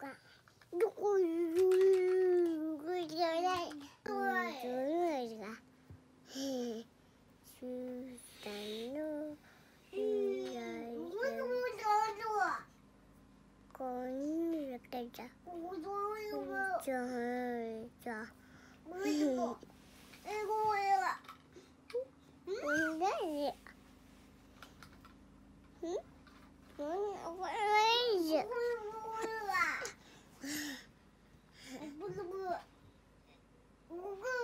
どこいるじゃない。どれが。スーさんの。こんにちは。じゃ。じゃ。じゃ。英語は。うん、不是不是，不是。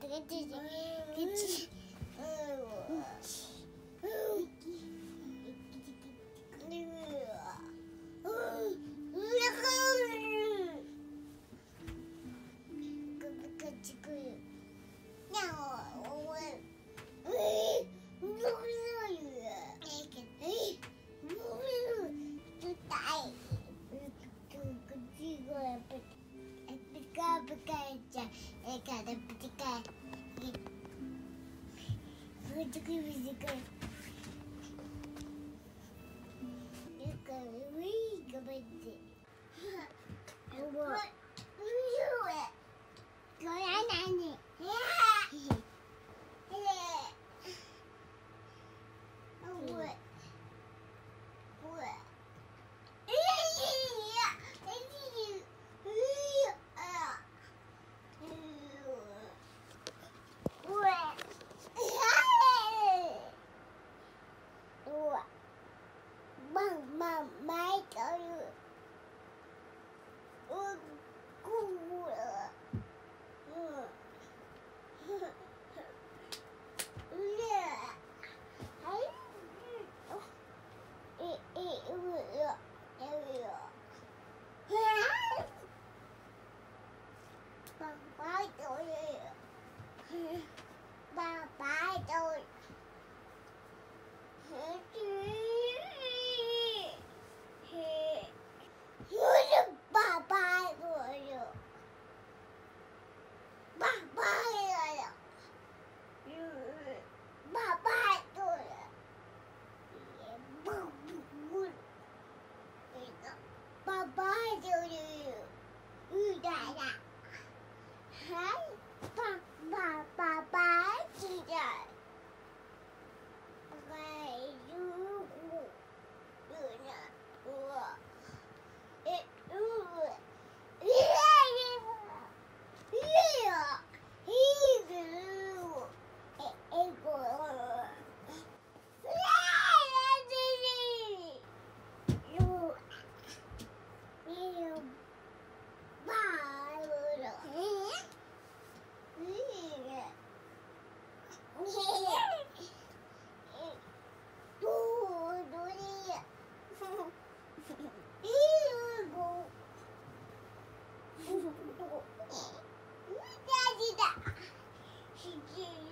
给姐姐给姐姐嗯。Тихо, тихо, тихо. you.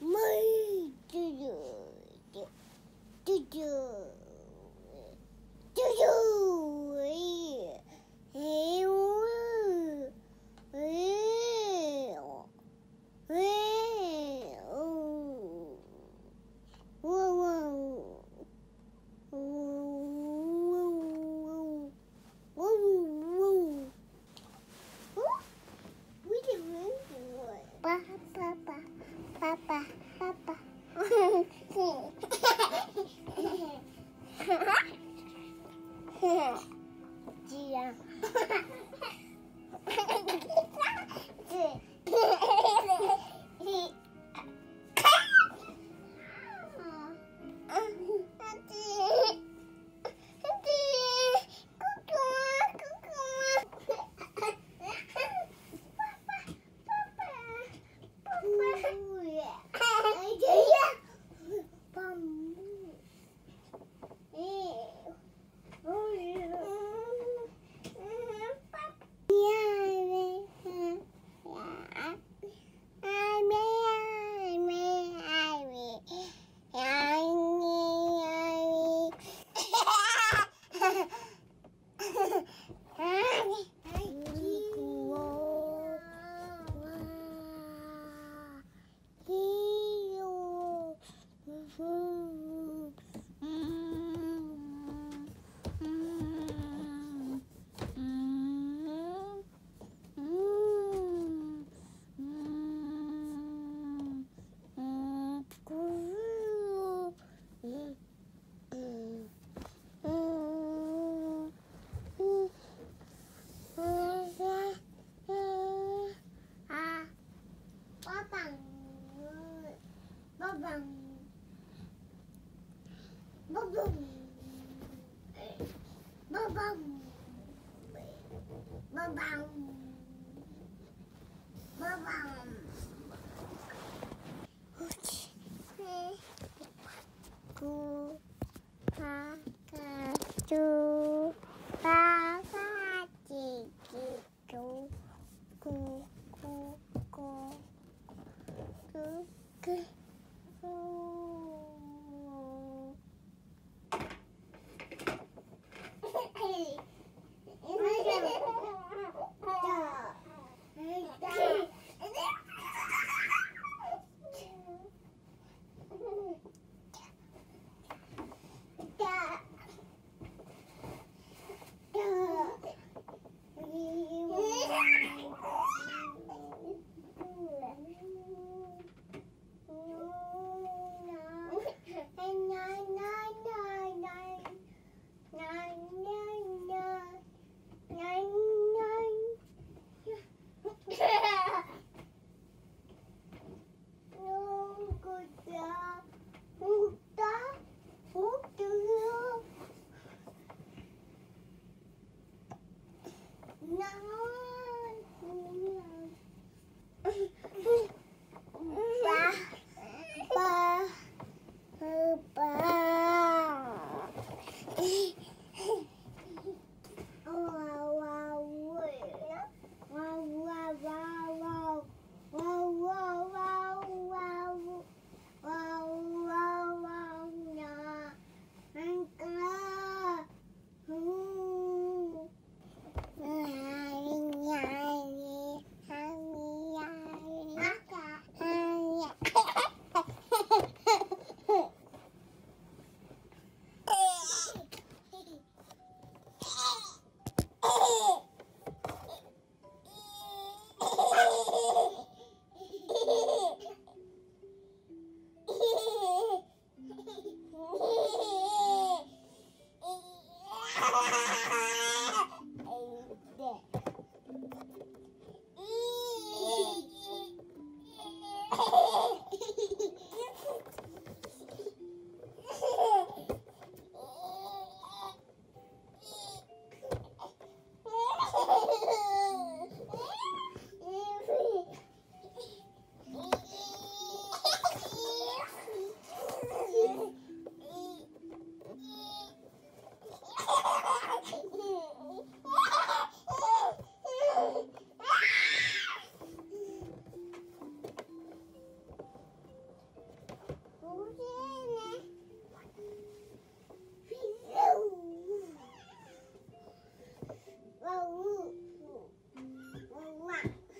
my do do do do do do